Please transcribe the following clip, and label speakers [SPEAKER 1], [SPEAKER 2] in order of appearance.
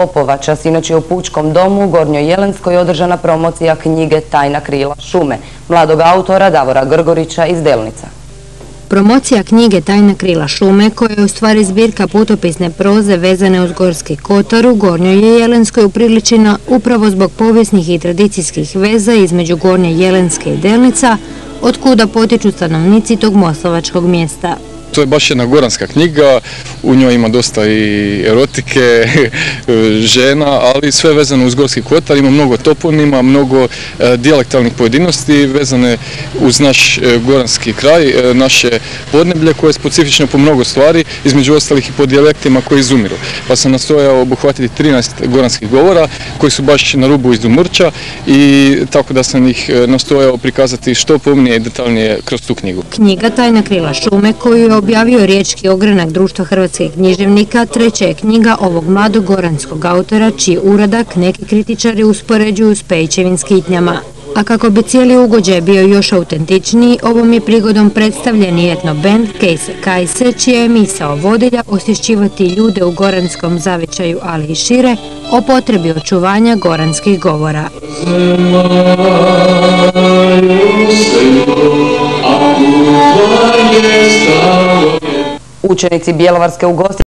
[SPEAKER 1] Popovača. Sinoć je u Pučkom domu u Gornjoj Jelenskoj održana promocija knjige Tajna krila šume, mladog autora Davora Grgorića iz Delnica.
[SPEAKER 2] Promocija knjige Tajna krila šume, koja je u stvari zbirka putopisne proze vezane uz Gorski kotar u Gornjoj je Jelenskoj upriličena upravo zbog povijesnih i tradicijskih veza između Gornje Jelenske i Delnica, od kuda potiču stanovnici tog moslavačkog mjesta.
[SPEAKER 3] To je baš jedna goranska knjiga, u njoj ima dosta i erotike, žena, ali sve vezano uz Gorski kotar, ima mnogo toponima, mnogo e, dijalektalnih pojedinosti vezane uz naš e, goranski kraj, e, naše podneblje koje je specifično po mnogo stvari, između ostalih i po dijalektima koji izumiru. Pa sam nastojao obuhvatiti 13 goranskih govora koji su baš na rubu izumrća i tako da sam ih nastojao prikazati što pomnije i detaljnije kroz tu knjigu.
[SPEAKER 2] Knjiga Tajna krila šume koju je objavio riječki ogranak Društva hrvatskih književnika, treća je knjiga ovog mladog goranskog autora, čiji uradak neki kritičari uspoređuju s Pejčevim skitnjama. A kako bi cijeli ugođaj bio još autentičniji, ovom je prigodom predstavljen i etno band Kejse Kajse, čija je misao vodilja osješćivati ljude u goranskom zavičaju, ali i šire, o potrebi očuvanja goranskih govora.
[SPEAKER 1] Učenici Bjelovarske ugosti